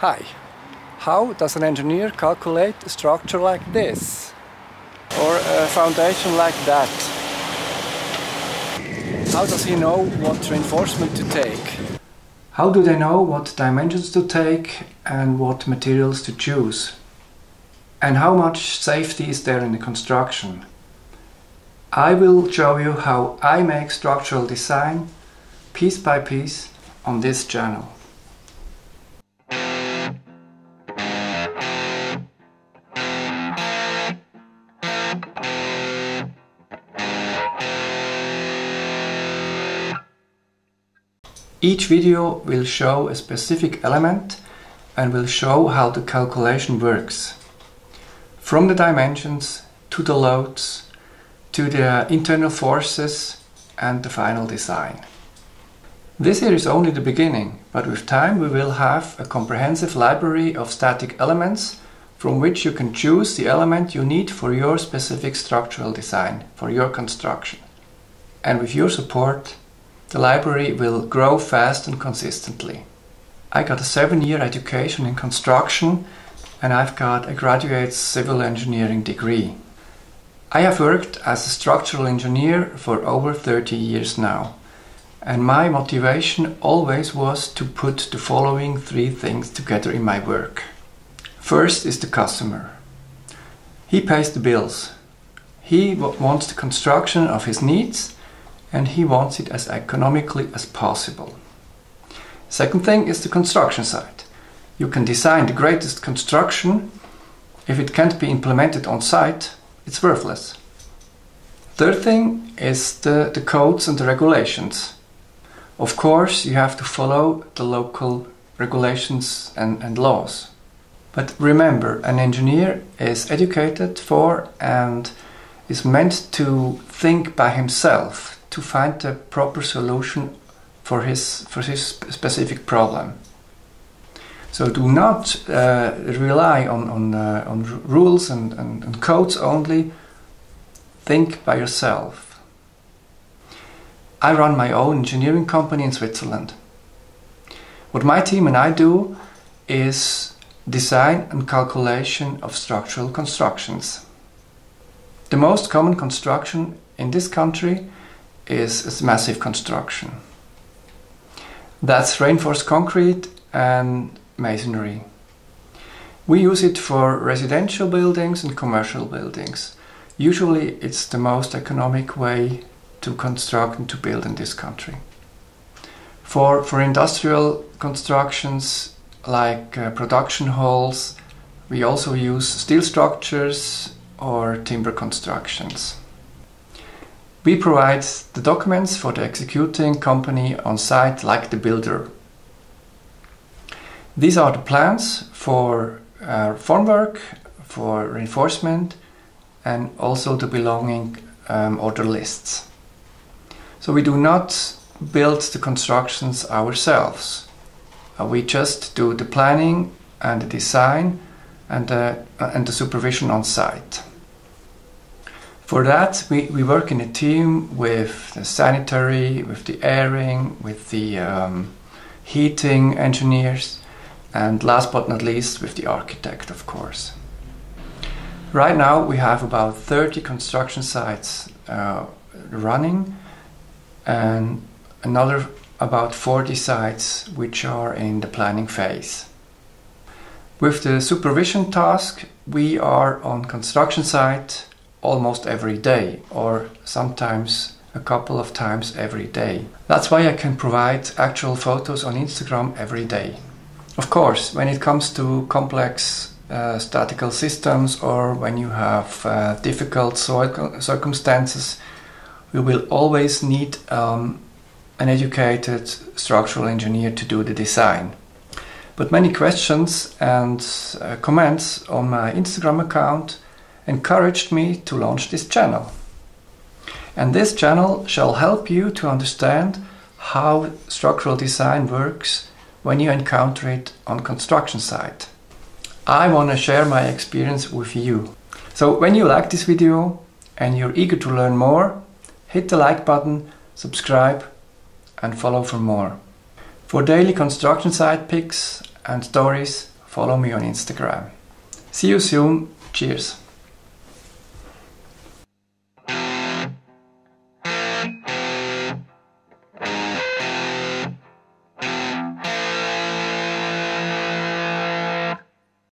Hi. How does an engineer calculate a structure like this? Or a foundation like that? How does he know what reinforcement to take? How do they know what dimensions to take and what materials to choose? And how much safety is there in the construction? I will show you how I make structural design piece by piece on this channel. Each video will show a specific element and will show how the calculation works. From the dimensions to the loads to the internal forces and the final design. This here is only the beginning, but with time we will have a comprehensive library of static elements from which you can choose the element you need for your specific structural design, for your construction. And with your support, the library will grow fast and consistently. I got a seven year education in construction and I've got a graduate civil engineering degree. I have worked as a structural engineer for over 30 years now. And my motivation always was to put the following three things together in my work. First is the customer. He pays the bills. He wants the construction of his needs and he wants it as economically as possible. Second thing is the construction site. You can design the greatest construction. If it can't be implemented on site, it's worthless. Third thing is the, the codes and the regulations. Of course, you have to follow the local regulations and, and laws. But remember, an engineer is educated for and is meant to think by himself to find the proper solution for his for his specific problem. So do not uh, rely on on, uh, on rules and, and, and codes only. Think by yourself. I run my own engineering company in Switzerland. What my team and I do is design and calculation of structural constructions. The most common construction in this country is, is massive construction. That's reinforced concrete and masonry. We use it for residential buildings and commercial buildings. Usually it's the most economic way to construct and to build in this country. For, for industrial constructions like uh, production halls, we also use steel structures or timber constructions. We provide the documents for the executing company on site like the builder. These are the plans for uh, formwork, for reinforcement and also the belonging um, order lists. So we do not build the constructions ourselves. Uh, we just do the planning and the design and, uh, and the supervision on site. For that, we, we work in a team with the sanitary, with the airing, with the um, heating engineers, and last but not least, with the architect, of course. Right now, we have about 30 construction sites uh, running, and another about 40 sites which are in the planning phase. With the supervision task, we are on construction site almost every day or sometimes a couple of times every day. That's why I can provide actual photos on Instagram every day. Of course, when it comes to complex uh, statical systems or when you have uh, difficult circumstances, we will always need um, an educated structural engineer to do the design. But many questions and uh, comments on my Instagram account encouraged me to launch this channel. And this channel shall help you to understand how structural design works when you encounter it on construction site. I want to share my experience with you. So when you like this video and you're eager to learn more, hit the like button, subscribe and follow for more. For daily construction site pics and stories, follow me on Instagram. See you soon. Cheers.